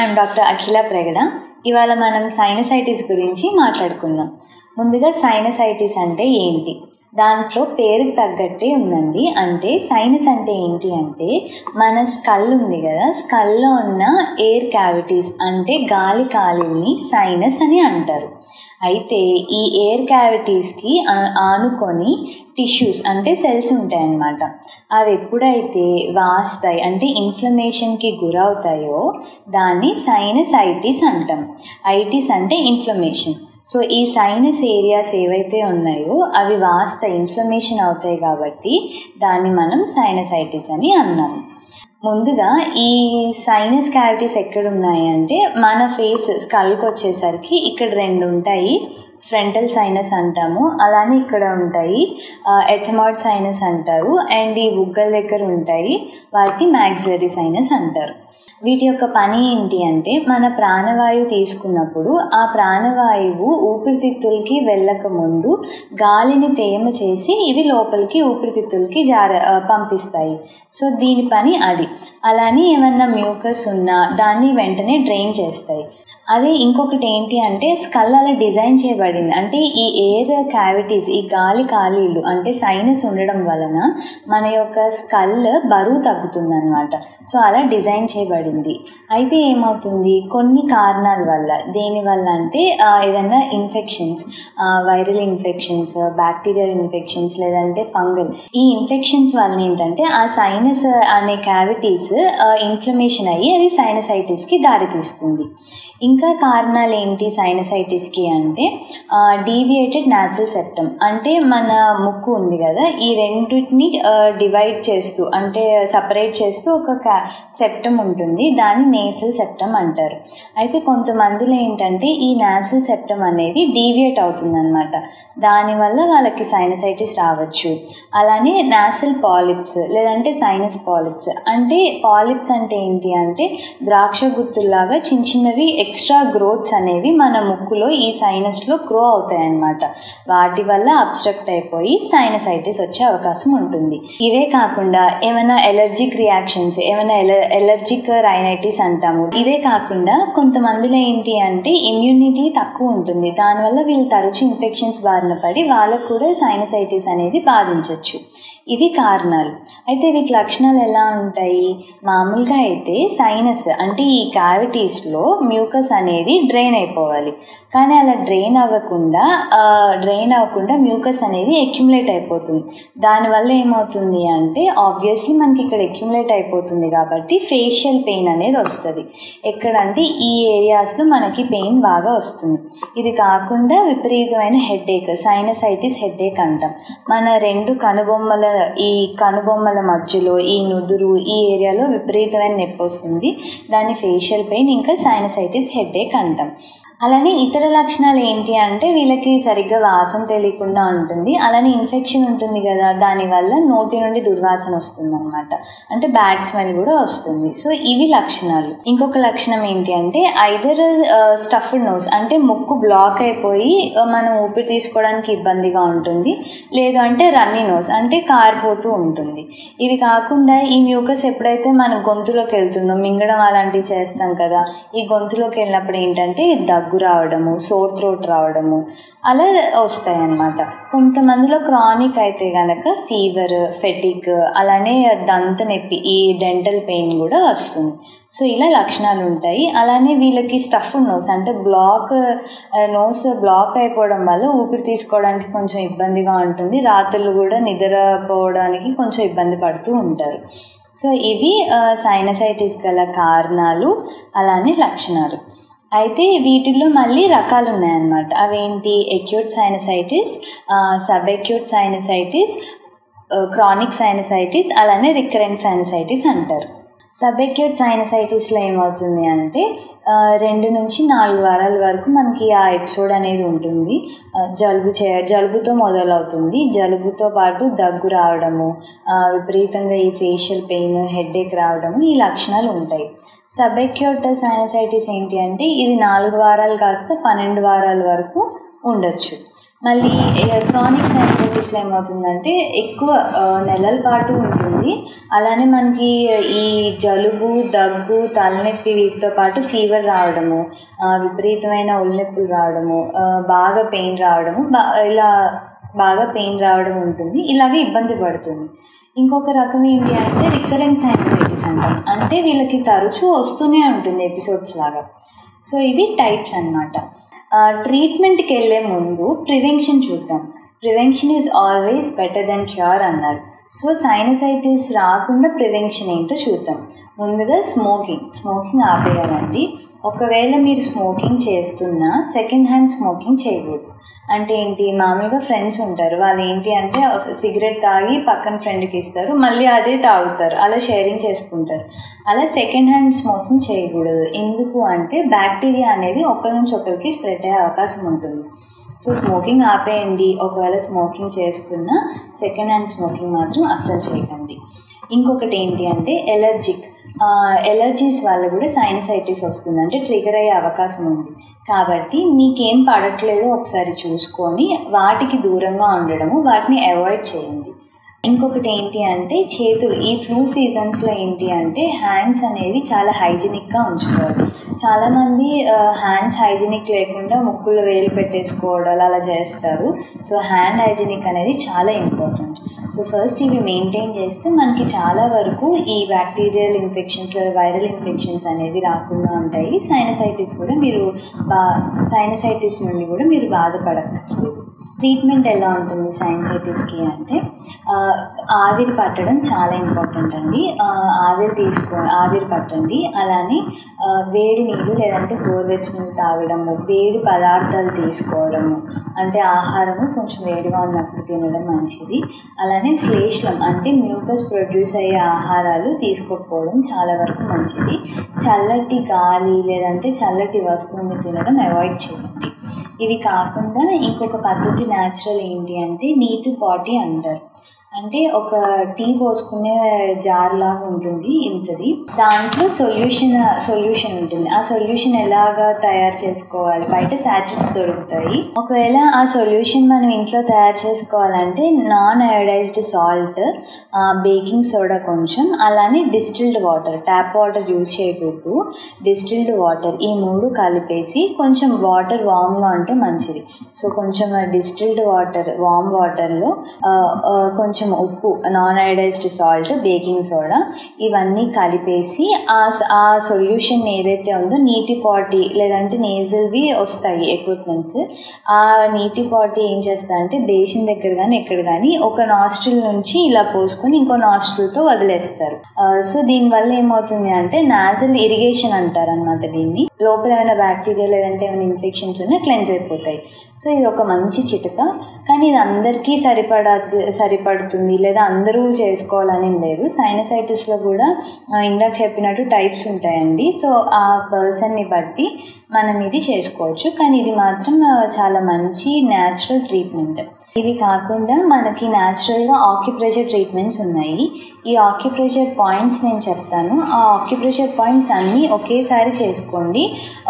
I'm doctor అఖిల ప్రగడ ఇవాళ మనం sinusitis గురించి మాట్లాడుకుందాం. ముందుగా సైనసైటిస్ అంటే ఏంటి? దాంట్లో పేరుకి తగ్గట్టే ఉందండి. అంటే సైనస్ అంటే ఏంటి అంటే మన స్కల్ ఉంది కదా స్కల్లో ఉన్న ఎయిర్ క్యావిటీస్ అంటే గాలి కాలువని సైనస్ అని అంటారు. అయితే ఈ ఎయిర్ క్యావిటీస్కి ఆనుకొని టిష్యూస్ అంటే సెల్స్ ఉంటాయన్నమాట. అవి ఎప్పుడైతే వాస్తాయి అంటే ఇన్ఫ్లమేషన్కి గురవుతాయో దాన్ని సైనసైటిస్ అంటాం. ఐటిస్ అంటే ఇన్ఫ్లమేషన్ సో ఈ సైనస్ ఏరియాస్ ఏవైతే ఉన్నాయో అవి వాస్త ఇన్ఫ్లమేషన్ అవుతాయి కాబట్టి దాన్ని మనం సైనసైటిస్ అని అన్నాం. ముందుగా ఈ సైనస్ క్యావిటీస్ ఎక్కడ ఉన్నాయి అంటే మన ఫేస్ స్కల్కి వచ్చేసరికి ఇక్కడ రెండు ఉంటాయి. ఫ్రంటల్ సైనస్ అంటాము. అలానే ఇక్కడ ఉంటాయి ఎథమాడ్ సైనస్ అంటారు అండ్ ఈ బుగ్గల దగ్గర ఉంటాయి. వాటిని మ్యాక్సిలరీ సైనస్ అంటారు. వీటి యొక్క పని ఏంటి అంటే మన ప్రాణవాయువు తీసుకున్నప్పుడు ఆ ప్రాణవాయువు ఊపిరితిత్తులకి వెళ్ళక ముందు గాలిని తేమ చేసి ఇవి లోపలికి ఊపిరితిత్తులకి జార పంపిస్తాయి. సో దీని పని అది. అలానే ఏమన్నా మ్యూకస్ ఉన్నా దాన్ని వెంటనే డ్రైన్ చేస్తాయి. అదే ఇంకొకటి ఏంటి అంటే స్కల్ అలా డిజైన్ చేయబడింది. అంటే ఈ ఎయిర్ క్యావిటీస్ ఈ గాలి ఖాళీలు అంటే సైనస్ ఉండడం వలన మన యొక్క స్కల్ బరువు తగ్గుతుంది అనమాట సో అలా డిజైన్ చేయబడింది. అయితే ఏమవుతుంది? కొన్ని కారణాల వల్ల. దేనివల్ల అంటే ఏదైనా infections viral infections bacterial infections లేదంటే ఫంగల్ ఈ ఇన్ఫెక్షన్స్ వల్ల ఏంటంటే ఆ సైనస్ అనే క్యావిటీస్ ఇన్ఫ్లమేషన్ అయ్యి అది సైనసైటిస్కి దారితీస్తుంది. ఇంకా కారణాలు ఏంటి సైనసైటిస్కి అంటే డీవియేటెడ్ నాసల్ సెప్టమ్ అంటే మన ముక్కు ఉంది కదా ఈ రెండింటిని డివైడ్ చేస్తూ అంటే సపరేట్ చేస్తూ ఒక క్యా సెప్టమ్ ఉంటుంది. దాన్ని నేసల్ సెప్టమ్ అంటారు. అయితే కొంతమందిలో ఏంటంటే ఈ నాసల్ సెప్టమ్ అనేది డీవియేట్ అవుతుందన్నమాట. దానివల్ల వాళ్ళకి సైనసైటిస్ రావచ్చు. అలానే నాసల్ పాలిప్స్ లేదంటే సైనస్ పాలిప్స్ అంటే పాలిప్స్ అంటే ఏంటి అంటే ద్రాక్ష గుత్తుల్లాగా చిన్న చిన్నవి ఎక్స్ ఎక్స్ట్రా గ్రోత్స్ అనేవి మన ముక్కులో ఈ సైనస్లో గ్రో అవుతాయి అన్నమాట వాటి వల్ల అబ్స్ట్రక్ట్ అయిపోయి సైనసైటిస్ వచ్చే అవకాశం ఉంటుంది. ఇవే కాకుండా ఏమైనా ఎలర్జిక్ రియాక్షన్స్ ఏమైనా ఎల ఎలర్జిక్ రైనైటిస్ అంటాము. ఇదే కాకుండా కొంతమందిలో ఏంటి అంటే ఇమ్యూనిటీ తక్కువ ఉంటుంది. దానివల్ల వీళ్ళు తరచు ఇన్ఫెక్షన్స్ బారిన పడి వాళ్ళకు కూడా సైనసైటిస్ అనేది బాధించవచ్చు ఇవి కారణాలు. అయితే వీటి లక్షణాలు ఎలా ఉంటాయి? మామూలుగా అయితే సైనస్ అంటే ఈ క్యావిటీస్లో మ్యూకస్ అనేది డ్రైన్ అయిపోవాలి. కానీ అలా డ్రైన్ అవ్వకుండా డ్రైన్ అవ్వకుండా మ్యూకస్ అనేది అక్యుములేట్ అయిపోతుంది. దానివల్ల ఏమవుతుంది అంటే ఆబ్వియస్లీ మనకి ఇక్కడ అక్యుములేట్ అయిపోతుంది కాబట్టి ఫేషియల్ పెయిన్ అనేది వస్తుంది. ఎక్కడంటే ఈ ఏరియాస్లో మనకి పెయిన్ బాగా వస్తుంది. ఇది కాకుండా విపరీతమైన హెడేక్ సైనసైటిస్ హెడేక్ అంటాం. మన రెండు కనుబొమ్మల ఈ కనుబొమ్మల మధ్యలో ఈ నుదురు ఈ ఏరియాలో విపరీతమైన నొప్పి వస్తుంది. దాన్ని ఫేషియల్ పెయిన్ ఇంకా సైనసైటిస్ హెడేక్ అంటాం అలానే ఇతర లక్షణాలు ఏంటి అంటే వీళ్ళకి సరిగ్గా వాసన తెలియకుండా ఉంటుంది. అలానే ఇన్ఫెక్షన్ ఉంటుంది కదా దానివల్ల నోటి నుండి దుర్వాసన వస్తుంది అనమాట అంటే బ్యాడ్ స్మెల్ కూడా వస్తుంది. సో ఇవి లక్షణాలు. ఇంకొక లక్షణం ఏంటి అంటే ఐదర్ స్టఫ్డ్ నోస్. అంటే ముక్కు బ్లాక్ అయిపోయి మనం ఊపిరి తీసుకోవడానికి ఇబ్బందిగా ఉంటుంది. లేదు అంటే రన్నీ నోస్ అంటే కారిపోతూ ఉంటుంది. ఇవి కాకుండా ఈ మ్యూకస్ ఎప్పుడైతే మన గొంతులోకి వెళ్తుందో మింగడం అలాంటివి చేస్తాం కదా ఈ గొంతులోకి వెళ్ళినప్పుడు ఏంటంటే దగ్గు దగ్గు రావడము సోర్ థ్రోట్ రావడము అలా వస్తాయి అన్నమాట కొంతమందిలో క్రానిక్ అయితే కనుక ఫీవర్ ఫెటిక్ అలానే దంత నొప్పి ఈ డెంటల్ పెయిన్ కూడా వస్తుంది. సో ఇలా లక్షణాలు ఉంటాయి. అలానే వీళ్ళకి స్టఫ్ నోస్ అంటే బ్లాక్ నోస్ బ్లాక్ అయిపోవడం వల్ల ఊపిరి తీసుకోవడానికి కొంచెం ఇబ్బందిగా ఉంటుంది. రాత్రులు కూడా నిద్రపోవడానికి కొంచెం ఇబ్బంది పడుతూ ఉంటారు. సో ఇవి సైనసైటిస్ గల కారణాలు అలానే లక్షణాలు. అయితే వీటిల్లో మళ్ళీ రకాలు ఉన్నాయన్నమాట అవేంటి acute sinusitis sub acute sinusitis chronic sinusitis అలానే రికరెంట్ సైనసైటిస్ అంటారు. సబ్ ఎక్యూట్ సైనసైటిస్లో ఏమవుతుంది అంటే రెండు నుంచి నాలుగు వారాల వరకు మనకి ఆ ఎపిసోడ్ అనేది ఉంటుంది. జలుబు చే జలుబుతో మొదలవుతుంది. జలుబుతో పాటు దగ్గు రావడము విపరీతంగా ఈ ఫేషియల్ పెయిన్ హెడేక్ రావడము ఈ లక్షణాలు ఉంటాయి. సబెక్యూట్ సైనసైటిస్ ఏంటి అంటే ఇది నాలుగు వారాలు కాస్త పన్నెండు వారాల వరకు ఉండొచ్చు. మళ్ళీ క్రానిక్ సైన్సైటిస్లో ఏమవుతుందంటే ఎక్కువ నెలల పాటు ఉంటుంది. అలానే మనకి ఈ జలుబు దగ్గు తలనొప్పి వీటితో పాటు ఫీవర్ రావడము విపరీతమైన ఒళ్ళనొప్పులు రావడము బాగా పెయిన్ రావడము బా ఇలా బాగా పెయిన్ రావడం ఉంటుంది. ఇలాగే ఇబ్బంది పడుతుంది. ఇంకొక రకం ఏంటి అంటే రికరెంట్ సైన్సైటిస్ అంటాం. అంటే వీళ్ళకి తరచూ వస్తూనే ఉంటుంది ఎపిసోడ్స్ లాగా. సో ఇవి టైప్స్ అనమాట ట్రీట్మెంట్కి వెళ్ళే ముందు ప్రివెన్షన్ చూద్దాం. Prevention is always better than cure అన్నారు. సో సైనసైటిస్ రాకుండా ప్రివెన్షన్ ఏంటో చూద్దాం. ముందుగా స్మోకింగ్ స్మోకింగ్ ఆపేయాలండి. ఒకవేళ మీరు స్మోకింగ్ చేస్తున్నా సెకండ్ హ్యాండ్ స్మోకింగ్ చేయకూడదు. అంటే ఏంటి? మామూలుగా ఫ్రెండ్స్ ఉంటారు. వాళ్ళు ఏంటి అంటే సిగరెట్ తాగి పక్కన ఫ్రెండ్కి ఇస్తారు. మళ్ళీ అదే తాగుతారు. అలా షేరింగ్ చేసుకుంటారు. అలా సెకండ్ హ్యాండ్ స్మోకింగ్ చేయకూడదు. ఎందుకు అంటే బ్యాక్టీరియా అనేది ఒకరి నుంచి ఒకరికి స్ప్రెడ్ అయ్యే అవకాశం ఉంటుంది. సో స్మోకింగ్ ఆపేయండి. ఒకవేళ స్మోకింగ్ చేస్తున్నా సెకండ్ హ్యాండ్ స్మోకింగ్ మాత్రం అస్సలు చేయకండి. ఇంకొకటి ఏంటి అంటే ఎలర్జిక్ ఎలర్జీస్ వల్ల కూడా సైనసైటిస్ వస్తుంది. అంటే ట్రిగర్ అయ్యే అవకాశం ఉంది. కాబట్టి మీకేం పడట్లేదో ఒకసారి చూసుకొని వాటికి దూరంగా ఉండడము వాటిని అవాయిడ్ చేయండి. ఇంకొకటి ఏంటి అంటే చేతులు ఈ ఫ్లూ సీజన్స్లో ఏంటి అంటే హ్యాండ్స్ అనేవి చాలా హైజీనిక్గా ఉంచుకోవాలి. చాలామంది హ్యాండ్స్ హైజీనిక్ లేకుండా ముక్కులు వేలు పెట్టేసుకోవడాలు అలా చేస్తారు. సో హ్యాండ్ హైజీనిక్ అనేది చాలా ఇంపార్టెంట్ సో ఫస్ట్ ఇవి మెయింటైన్ చేస్తే మనకి చాలా వరకు ఈ బ్యాక్టీరియల్ ఇన్ఫెక్షన్స్ వైరల్ ఇన్ఫెక్షన్స్ అనేవి రాకుండా ఉంటాయి. సైనసైటిస్ కూడా మీరు బా సైనసైటిస్ నుండి కూడా మీరు బాధపడక్కర్లేదు. ట్రీట్మెంట్ ఎలా ఉంటుంది సైన్సైటిస్కి అంటే ఆవిరి పట్టడం చాలా ఇంపార్టెంట్ అండి. ఆవిరి తీసుకో ఆవిరి పట్టండి. అలానే వేడి నీళ్ళు లేదంటే గోరువెచ్చని నీళ్ళు తాగడము వేడి పదార్థాలు తీసుకోవడము అంటే ఆహారము కొంచెం వేడిగా ఉన్నప్పుడు తినడం మంచిది. అలానే శ్లేష్లం అంటే మ్యూకస్ ప్రొడ్యూస్ అయ్యే ఆహారాలు తీసుకోకపోవడం చాలా వరకు మంచిది. చల్లటి గాలి లేదంటే చల్లటి వస్తువుని తినడం అవాయిడ్ చేయండి. ఇవి కాకుండా ఇంకొక పద్ధతి న్యాచురల్ ఏంటి అంటే నీటి పాటీ అంటారు. అంటే ఒక టీ పోసుకునే జార్ లాగా ఉంటుంది ఇంతది. దాంట్లో సొల్యూషన్ సొల్యూషన్ ఉంటుంది. ఆ సొల్యూషన్ ఎలాగా తయారు చేసుకోవాలి? బయట శాచెట్స్ దొరుకుతాయి. ఒకవేళ ఆ సొల్యూషన్ మనం ఇంట్లో తయారు చేసుకోవాలంటే non iodized salt baking soda కొంచెం అలానే distilled water tap water use చేయకూడదు. డిస్టిల్డ్ వాటర్ ఈ మూడు కలిపేసి కొంచెం వాటర్ వామ్గా ఉంటే మంచిది. సో కొంచెం డిస్టిల్డ్ వాటర్ వామ్ వాటర్లో కొంచెం కొంచెం ఉప్పు non iodized salt baking soda ఇవన్నీ కలిపేసి ఆ ఆ సొల్యూషన్ ఏదైతే ఉందో నీటి పాటి లేదంటే నేజల్వి వస్తాయి ఎక్విప్మెంట్స్ ఆ నీటి పాటి ఏం చేస్తారంటే బేసిన్ దగ్గర కానీ ఎక్కడ కానీ ఒక నాస్ట్రిల్ నుంచి ఇలా పోసుకొని ఇంకో నాస్ట్రిల్తో వదిలేస్తారు. సో దీనివల్ల ఏమవుతుంది అంటే నాజల్ ఇరిగేషన్ అంటారు అనమాట దీన్ని. లోపల ఏమైనా బ్యాక్టీరియా లేదంటే ఏమైనా ఇన్ఫెక్షన్స్ ఉన్నా క్లెన్స్ అయిపోతాయి. సో ఇది ఒక మంచి చిటక. కానీ ఇది అందరికీ సరిపడా సరిపడుతుంది లేదా అందరూ చేసుకోవాలని లేదు. సైనసైటిస్లో కూడా ఇందాక చెప్పినట్టు టైప్స్ ఉంటాయండి. సో ఆ పర్సన్ని బట్టి మనం ఇది చేసుకోవచ్చు. కానీ ఇది మాత్రం చాలా మంచి న్యాచురల్ ట్రీట్మెంట్ ఇవి కాకుండా మనకి న్యాచురల్గా ఆక్యుప్రెషర్ ట్రీట్మెంట్స్ ఉన్నాయి. ఈ ఆక్యుప్రెషర్ పాయింట్స్ నేను చెప్తాను. ఆ ఆక్యుప్రెషర్ పాయింట్స్ అన్నీ ఒకేసారి చేసుకోండి.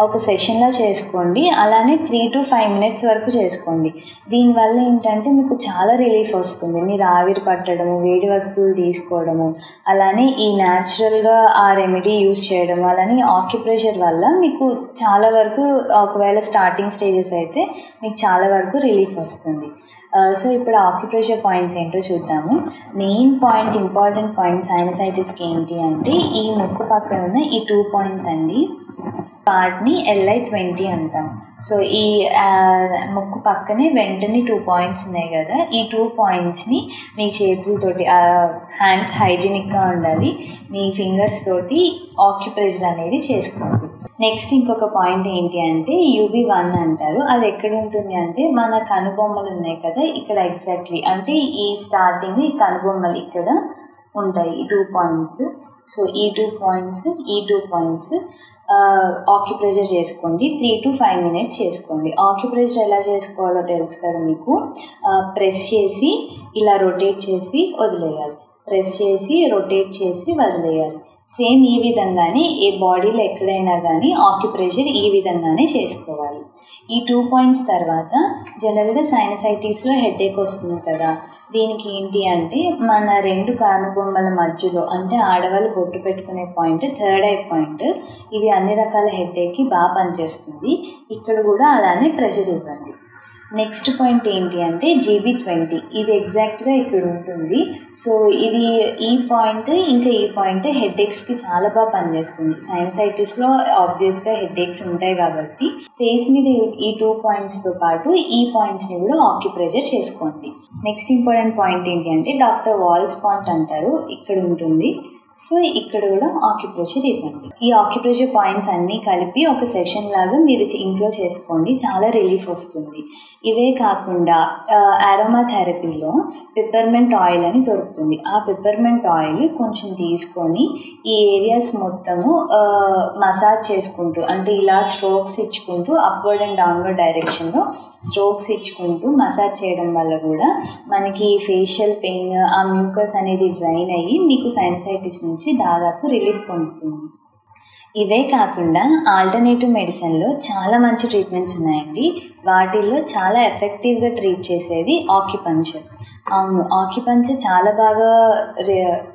ఒక సెషన్లో చేసుకోండి. అలానే త్రీ టు ఫైవ్ మినిట్స్ వరకు చేసుకోండి. దీనివల్ల ఏంటంటే మీకు చాలా రిలీఫ్ వస్తుంది. మీరు ఆవిరి పట్టడము వేడి వస్తువులు తీసుకోవడము అలానే ఈ న్యాచురల్గా ఆ రెమెడీ యూస్ చేయడం అలానే ఆక్యుప్రెషర్ వల్ల మీకు చాలా వరకు ఒకవేళ స్టార్టింగ్ స్టేజెస్ అయితే మీకు చాలా వరకు రిలీఫ్ వస్తుంది. Uh, సో ఇప్పుడు ఆక్యుప్రెషర్ పాయింట్స్ ఏంటో చూద్దాము. మెయిన్ పాయింట్ ఇంపార్టెంట్ పాయింట్ సైనసైటిస్కి ఏంటి అంటే ఈ ముక్కు పక్కన ఉన్న ఈ టూ పాయింట్స్ అండి. పార్ట్ని ఎల్ఐ ట్వంటీ అంటాం. సో ఈ ముక్కు పక్కనే వెంటనే టూ పాయింట్స్ ఉన్నాయి కదా. ఈ టూ పాయింట్స్ని మీ చేతులతోటి హ్యాండ్స్ హైజీనిక్గా ఉండాలి. మీ ఫింగర్స్ తోటి ఆక్యుప్రెషర్ అనేది చేసుకోండి నెక్స్ట్ ఇంకొక పాయింట్ ఏంటి అంటే యూబీ వన్ అంటారు. అది ఎక్కడ ఉంటుంది అంటే మన కనుబొమ్మలు ఉన్నాయి కదా ఇక్కడ ఎగ్జాక్ట్లీ అంటే ఈ స్టార్టింగ్ ఈ కనుబొమ్మలు ఇక్కడ ఉంటాయి ఈ టూ పాయింట్స్ సో ఈ టూ పాయింట్స్ ఈ టూ పాయింట్స్ ఆక్యుప్రెజర్ చేసుకోండి త్రీ టు ఫైవ్ మినిట్స్ చేసుకోండి. ఆక్యుప్రెజర్ ఎలా చేసుకోవాలో తెలుసు కదా మీకు? ప్రెస్ చేసి ఇలా రొటేట్ చేసి వదిలేయాలి. ప్రెస్ చేసి రొటేట్ చేసి వదిలేయాలి. సేమ్ ఈ విధంగానే ఏ బాడీలో ఎక్కడైనా కానీ ఆక్యుప్రెషర్ ఈ విధంగానే చేసుకోవాలి. ఈ టూ పాయింట్స్ తర్వాత జనరల్గా సైనసైటిస్లో హెడేక్ వస్తుంది కదా దీనికి ఏంటి అంటే మన రెండు కానుబొమ్మల మధ్యలో అంటే ఆడవాళ్ళు బొట్టు పెట్టుకునే పాయింట్ థర్డ్ ఐ పాయింట్ ఇది అన్ని రకాల హెడేక్కి బాగా పనిచేస్తుంది. ఇక్కడ కూడా అలానే ప్రెజర్ ఇవ్వండి. నెక్స్ట్ పాయింట్ ఏంటి అంటే జీబీ ట్వంటీ ఇది ఎగ్జాక్ట్గా ఇక్కడ ఉంటుంది. సో ఇది ఈ పాయింట్ ఇంకా ఈ పాయింట్ హెడేక్స్కి చాలా బాగా పనిచేస్తుంది. సైనసైటిస్లో ఆబ్వియస్గా హెడేక్స్ ఉంటాయి కాబట్టి ఫేస్ మీద ఈ టూ పాయింట్స్తో పాటు ఈ పాయింట్స్ని కూడా ఆక్యుప్రెజర్ చేసుకోండి. నెక్స్ట్ ఇంపార్టెంట్ పాయింట్ ఏంటి అంటే డాక్టర్ వాల్స్ పాయింట్ అంటారు. ఇక్కడ ఉంటుంది. సో ఇక్కడ కూడా ఆక్యుప్రెషర్ ఇవ్వండి. ఈ ఆక్యుప్రెషర్ పాయింట్స్ అన్నీ కలిపి ఒక సెషన్ లాగా మీరు ఇంట్లో చేసుకోండి. చాలా రిలీఫ్ వస్తుంది. ఇవే కాకుండా ఆరోమా థెరపీలో పిప్పర్మెంట్ ఆయిల్ అని దొరుకుతుంది. ఆ పిప్పర్మెంట్ ఆయిల్ కొంచెం తీసుకొని ఈ ఏరియాస్ మొత్తము మసాజ్ చేసుకుంటూ అంటే ఇలా స్ట్రోక్స్ ఇచ్చుకుంటూ అప్వర్డ్ అండ్ డౌన్వర్డ్ డైరెక్షన్లో స్ట్రోక్స్ ఇచ్చుకుంటూ మసాజ్ చేయడం వల్ల కూడా మనకి ఫేషియల్ పెయిన్ ఆ మ్యూకస్ అనేది డ్రైన్ అయ్యి మీకు సైనసైటిస్ నుంచి దాదాపు రిలీఫ్ పొందుతుంది. ఇవే కాకుండా ఆల్టర్నేటివ్ మెడిసిన్లో చాలా మంచి ట్రీట్మెంట్స్ ఉన్నాయండి. వాటిల్లో చాలా ఎఫెక్టివ్గా ట్రీట్ చేసేది ఆక్యుపంచర్ అవును ఆక్యుపంచర్ చాలా బాగా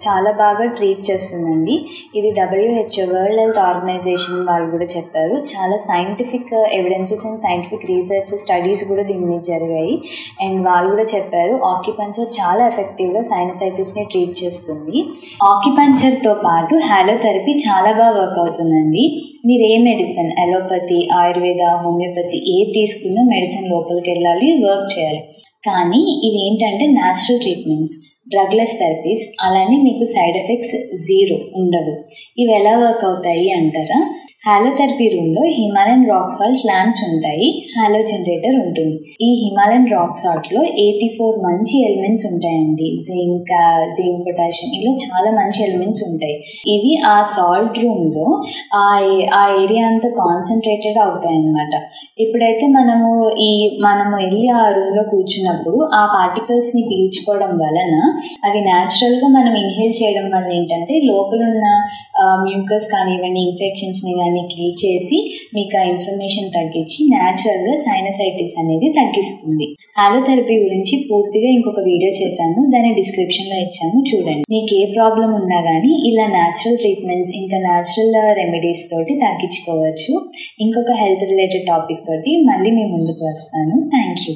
చాలా బాగా ట్రీట్ చేస్తుందండి. ఇది డబ్ల్యూహెచ్ఓ వరల్డ్ హెల్త్ ఆర్గనైజేషన్ వాళ్ళు కూడా చెప్పారు. చాలా scientific evidences and scientific research studies కూడా దీని మీద జరిగాయి. అండ్ వాళ్ళు కూడా చెప్పారు ఆక్యుపెన్సర్ చాలా ఎఫెక్టివ్గా సైనసైటిస్ని ట్రీట్ చేస్తుంది. ఆక్యుపెన్సర్తో పాటు హాలోథెరపీ చాలా బాగా వర్క్ అవుతుందండి. మీరు ఏ మెడిసిన్ అలోపతి ఆయుర్వేద హోమియోపతి ఏ తీసుకున్నా మెడిసిన్ లోపలికి వెళ్ళాలి వర్క్ చేయాలి. కానీ ఇవి ఏంటంటే న్యాచురల్ ట్రీట్మెంట్స్ డ్రగ్లెస్ థెరపీస్ అలానే మీకు సైడ్ ఎఫెక్ట్స్ జీరో ఉండవు ఇవి ఎలా వర్క్ అవుతాయి అంటారా? హాలోథెరపీ రూమ్లో హిమాలయన్ రాక్ సాల్ట్ ల్యాంప్స్ ఉంటాయి. హాలో జనరేటర్ ఉంటుంది. ఈ హిమాలయన్ రాక్ సాల్ట్లో ఎయిటీ ఫోర్ మంచి ఎలిమెంట్స్ ఉంటాయండి. జింక్ జింక్ పొటాషియం ఇలా చాలా మంచి ఎలిమెంట్స్ ఉంటాయి. ఇవి ఆ సాల్ట్ రూమ్లో ఆ ఆ ఏరియా అంతా కాన్సన్ట్రేటెడ్ అవుతాయి అన్నమాట ఇప్పుడైతే మనము ఈ మనము వెళ్ళి ఆ రూమ్లో కూర్చున్నప్పుడు ఆ పార్టికల్స్ని పీల్చుకోవడం వలన అవి న్యాచురల్గా మనం ఇన్హేల్ చేయడం వల్ల ఏంటంటే లోపల ఉన్న మ్యూకస్ కానివ్వండి ఇన్ఫెక్షన్స్ని కానీ క్లీన్ చేసి మీకు ఆ ఇన్ఫర్మేషన్ తగ్గించి న్యాచురల్గా సైనసైటిస్ అనేది తగ్గిస్తుంది. హాలోథెరపీ గురించి పూర్తిగా ఇంకొక వీడియో చేశాను. దాన్ని డిస్క్రిప్షన్లో ఇచ్చాము చూడండి. మీకు ఏ ప్రాబ్లం ఉన్నా కానీ ఇలా న్యాచురల్ ట్రీట్మెంట్స్ ఇంకా న్యాచురల్ రెమెడీస్ తోటి తగ్గించుకోవచ్చు. ఇంకొక హెల్త్ రిలేటెడ్ టాపిక్ తోటి మళ్ళీ మీ ముందుకు వస్తాను. Thank you